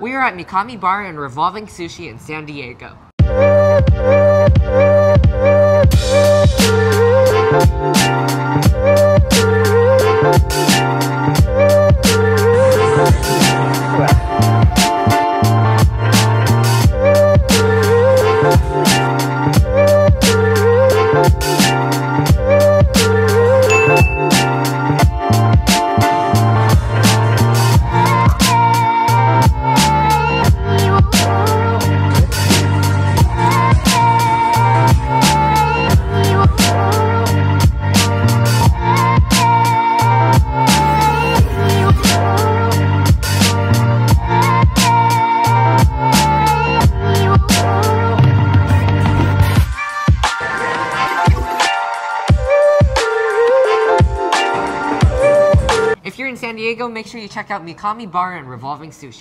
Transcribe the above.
We are at Mikami Bar and Revolving Sushi in San Diego. You're in San Diego, make sure you check out Mikami Bar and Revolving Sushi.